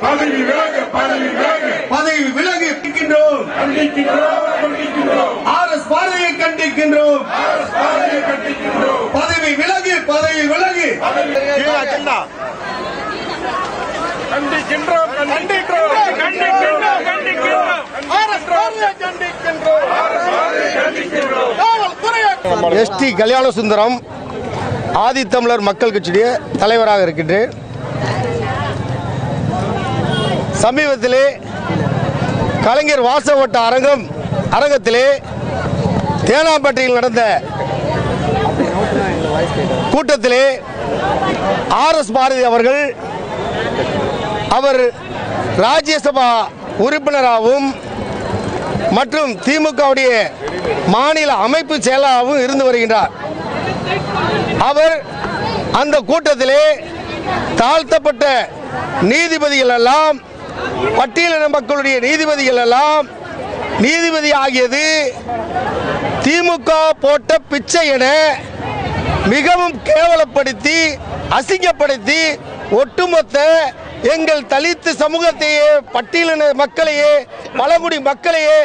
பதவி விலகு பதவி விலகு. பதவி விலகு கண்டிக்கின்றோம் கண்டிக்கின்றோம். ஆர் எஸ் பாரதியை கண்டிக்கின்றோம். பாதையை கண்டிக்கின்றோம். பதவி விலகு பதவி விலகு. கண்டிக்கின்றோம் கண்டிக்கின்றோம். கண்டிக்கின்றோம் கண்டிக்கின்றோம். எஸ்டி கல்யாண சுந்தரம் ஆதித்தமிழர் மக்கள் கட்சியுடைய தலைவராக இருக்கின்றேன். சமீபத்திலே கலைஞர் வாசவட்ட அரங்கம் அரங்கத்திலே தேனாம்பட்டியில் நடந்த கூட்டத்திலே ஆர் எஸ் பாரதி அவர்கள் அவர் ராஜ்யசபா உறுப்பினராகவும் மற்றும் திமுகவுடைய மாநில அமைப்பு செயலாளராகவும் இருந்து வருகின்றார். அவர் அந்த கூட்டத்திலே தாழ்த்தப்பட்ட நீதிபதிகள் எல்லாம் பட்டியலின மக்களுடைய நீதிபதிகள் எல்லாம் நீதிபதி ஆகியது திமுக போட்ட பிச்சை என மிகவும் கேவலப்படுத்தி அசிங்கப்படுத்தி ஒட்டுமொத்த எங்கள் தலித்து சமூகத்தையே பட்டியலின மக்களையே பழங்குடி மக்களையே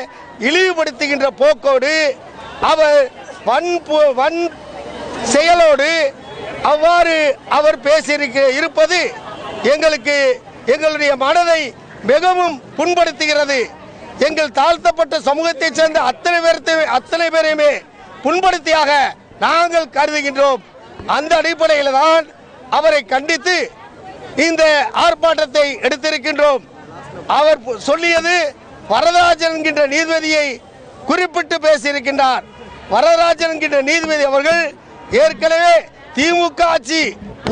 இழிவுபடுத்துகின்ற போக்கோடு அவர் வன் பு- வன் செயலோடு அவ்வாறு அவர் பேசியிருக்க இருப்பது எங்களுக்கு எங்களுடைய மனதை மிகவும் புண்படுத்துகிறது. எங்கள் தாழ்த்தப்பட்ட சமூகத்தைச் சேர்ந்த அத்தனை பேர்த்தை அத்தனை பேரையுமே புண்படுத்தியாக நாங்கள் கருதுகின்றோம். அந்த அடிப்படையில் தான் அவரை கண்டித்து இந்த ஆர்ப்பாட்டத்தை எடுத்திருக்கின்றோம். அவர் சொல்லியது வரதராஜன் என்கின்ற நீதிபதியை குறிப்பிட்டு பேசியிருக்கின்றார். வரதராஜன் என்கின்ற நீதிபதி அவர்கள் ஏற்கனவே திமுக ஆட்சி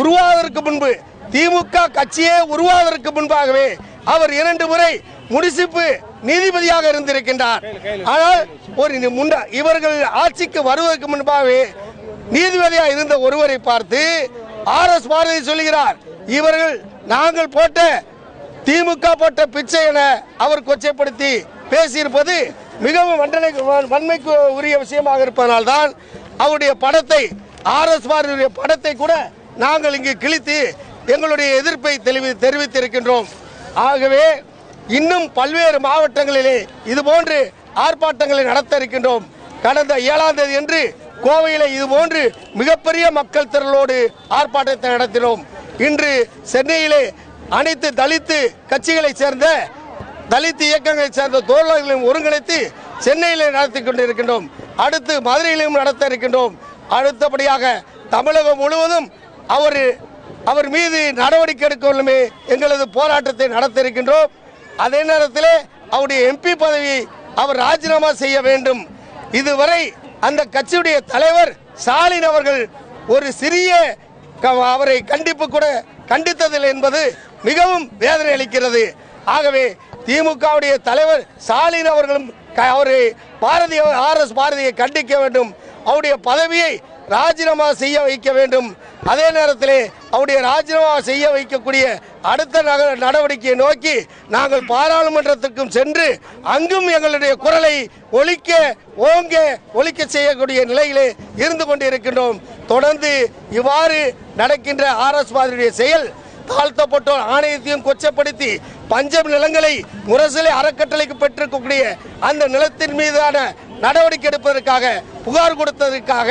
உருவாவதற்கு முன்பு திமுக கட்சியே உருவாவதற்கு முன்பாகவே அவர் இரண்டு முறை முனிசிப்பு நீதிபதியாக இருந்திருக்கின்றார். ஆனால் ஒரு முன்ன இவர்கள் ஆட்சிக்கு வருவதற்கு முன்பாகவே நீதிபதியாக இருந்த ஒருவரை பார்த்து ஆர் எஸ் பாரதி சொல்லுகிறார் இவர்கள் நாங்கள் போட்ட திமுக போட்ட பிச்சை என அவர் கொச்சைப்படுத்தி பேசியிருப்பது மிகவும் வண்டனைக்கு வ- வன்மைக்கு உரிய விஷயமாக இருப்பதனால்தான் அவருடைய படத்தை ஆர் எஸ் பாரதியுடைய படத்தை கூட நாங்கள் இங்கு கிழித்து எங்களுடைய எதிர்ப்பை தெளிவி தெரிவித்திருக்கின்றோம். ஆகவே இன்னும் பல்வேறு மாவட்டங்களிலே இதுபோன்று ஆர்ப்பாட்டங்களை நடத்த இருக்கின்றோம் கடந்த ஏழாம் தேதி என்று கோவையில் இதுபோன்று மிகப்பெரிய மக்கள் திரளோடு ஆர்ப்பாட்டத்தை நடத்தினோம். இன்று சென்னையிலே அனைத்து தலித்து கட்சிகளைச் சேர்ந்த தலித்து இயக்கங்களைச் சேர்ந்த தோழர்களையும் ஒருங்கிணைத்து சென்னையிலே நடத்தி கொண்டிருக்கின்றோம். அடுத்து மதுரையிலும் நடத்த இருக்கின்றோம் அடுத்தபடியாக தமிழகம் முழுவதும் அவர் அவர் மீது நடவடிக்கை எடுக்கவில்லை எங்களது போராட்டத்தை நடத்த இருக்கின்றோம் அதே நேரத்தில் அவருடைய எம்பி பதவியை அவர் ராஜினாமா செய்ய வேண்டும். இதுவரை அந்த கட்சியுடைய தலைவர் ஸ்டாலின் அவர்கள் ஒரு சிறிய அவரை கண்டிப்பு கூட கண்டித்ததில்லை என்பது மிகவும் வேதனை அளிக்கிறது. ஆகவே திமுகவுடைய தலைவர் ஸ்டாலின் அவர்களும் அவரை பாரதி ஆர் எஸ் பாரதியை கண்டிக்க வேண்டும். அவருடைய பதவியை ராஜினாமா செய்ய வைக்க வேண்டும். அதே நேரத்திலே அவருடைய ராஜினாமா செய்ய வைக்கக்கூடிய அடுத்த நடவடிக்கையை நோக்கி நாங்கள் பாராளுமன்றத்திற்கும் சென்று அங்கும் எங்களுடைய குரலை ஒழிக்க ஓங்க ஒழிக்க செய்யக்கூடிய நிலையிலே இருந்து கொண்டிருக்கின்றோம். தொடர்ந்து இவ்வாறு நடக்கின்ற ஆர் எஸ் பாரதியுடைய செயல் தாழ்த்தப்பட்டோர் ஆணையத்தையும் கொச்சப்படுத்தி பஞ்சம் நிலங்களை முரசிலை அறக்கட்டளைக்கு பெற்றிருக்கக்கூடிய அந்த நிலத்தின் மீதான நடவடிக்கை எடுப்பதற்காக புகார் கொடுத்ததற்காக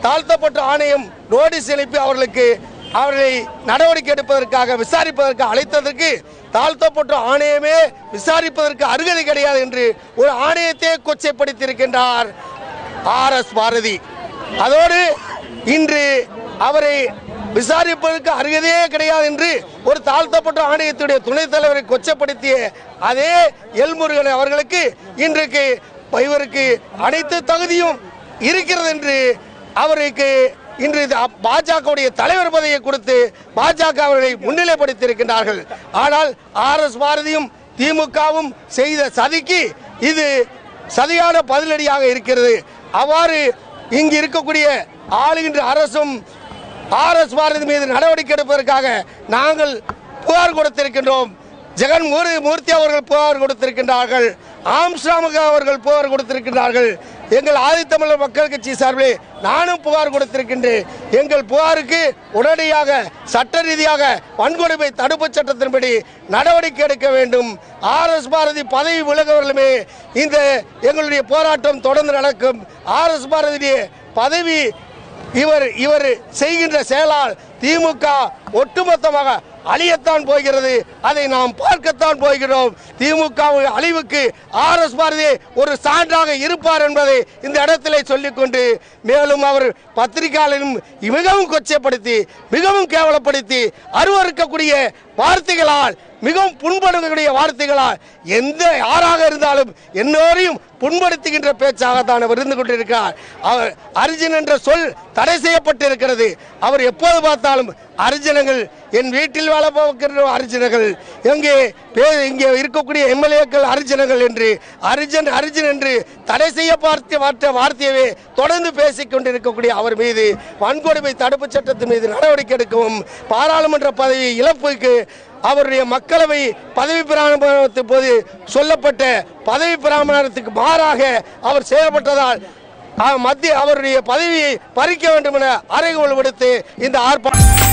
தாழ்த்தப்பட்ட ஆணையம் நோட்டீஸ் அனுப்பி அவர்களுக்கு அவர்களை நடவடிக்கை எடுப்பதற்காக விசாரிப்பதற்கு அழைத்ததற்கு தாழ்த்தப்பட்ட ஆணையமே விசாரிப்பதற்கு அருகதை கிடையாது என்று ஒரு ஆணையத்தை கொச்சைப்படுத்தியிருக்கின்றார் ஆர் எஸ் பாரதி. அதோடு இன்று அவரை விசாரிப்பதற்கு அருகதையே கிடையாது என்று ஒரு தாழ்த்தப்பட்ட ஆணையத்துடைய துணைத் தலைவரை கொச்சப்படுத்திய அதே எல்முருகன் அவர்களுக்கு இன்றைக்கு இவருக்கு அனைத்து தகுதியும் இருக்கிறது என்று அவருக்கு இன்று பாஜகவுடைய தலைவர் பதவியை கொடுத்து பாஜக அவர்களை முன்னிலைப்படுத்தியிருக்கின்றார்கள். ஆனால் ஆர் எஸ் பாரதியும் திமுகவும் செய்த சதிக்கு இது சதியான பதிலடியாக இருக்கிறது. அவ்வாறு இங்கு இருக்கக்கூடிய ஆளுகின்ற அரசும் ஆர் எஸ் பாரதி மீது நடவடிக்கை எடுப்பதற்காக நாங்கள் புகார் கொடுத்திருக்கின்றோம். ஜெகன் மூர்த்தி மூர்த்தி அவர்கள் புகார் கொடுத்திருக்கின்றார்கள். ஆம்ஸ்டாமுக அவர்கள் புகார் கொடுத்திருக்கின்றார்கள். எங்கள் ஆதித்தமிழர் மக்கள் கட்சி சார்பில் நானும் புகார் கொடுத்திருக்கின்றேன். எங்கள் புகாருக்கு உடனடியாக சட்ட ரீதியாக வன்கொடுமை தடுப்புச் சட்டத்தின்படி நடவடிக்கை எடுக்க வேண்டும். ஆர் எஸ் பாரதி பதவி விலகவர்களுமே இந்த எங்களுடைய போராட்டம் தொடர்ந்து நடக்கும். ஆர் எஸ் பாரதியுடைய பதவி இவர் இவர் செய்கின்ற செயலால் திமுக ஒட்டுமொத்தமாக அழியத்தான் போகிறது. அதை நாம் பார்க்கத்தான் போகிறோம். திமுக அழிவுக்கு ஆர் எஸ் பாரதி ஒரு சான்றாக இருப்பார் என்பதை இந்த இடத்திலே சொல்லிக்கொண்டு மேலும் அவர் பத்திரிகையாளரும் மிகவும் கொச்சைப்படுத்தி மிகவும் கேவலப்படுத்தி அருவறுக்கக்கூடிய வார்த்தைகளால் மிகவும் புண்படுத்தக்கூடிய வார்த்தைகளால் எந்த யாராக இருந்தாலும் எல்லோரையும் புண்படுத்துகின்ற பேச்சாகத்தான் அவர் இருந்து கொண்டிருக்கிறார். அவர் அர்ஜுன் என்ற சொல் தடை செய்யப்பட்டிருக்கிறது. அவர் எப்போது பார்த்தாலும் அர்ஜுனங்கள் என் வீட்டில் வாழ போகிற அர்ஜுனர்கள் எங்கே பே இங்கே இருக்கக்கூடிய எம்எல்ஏக்கள் அர்ஜுனங்கள் என்று அர்ஜுன் அர்ஜுன் என்று தடை செய்ய பார்த்த மாற்ற வார்த்தையவே தொடர்ந்து பேசிக் கொண்டிருக்கக்கூடிய அவர் மீது வன்கொடுமை தடுப்புச் சட்டத்தின் மீது நடவடிக்கை எடுக்கவும் பாராளுமன்ற பதவி இழப்புக்கு அவருடைய மக்களவை பதவி பிரமாணத்தின் போது சொல்லப்பட்ட பதவி பிரமாணத்துக்கு மாறாக அவர் செயல்பட்டதால் மத்திய அவருடைய பதவியை பறிக்க வேண்டும் என அறைகோள் விடுத்து இந்த ஆர்ப்பாட்டம்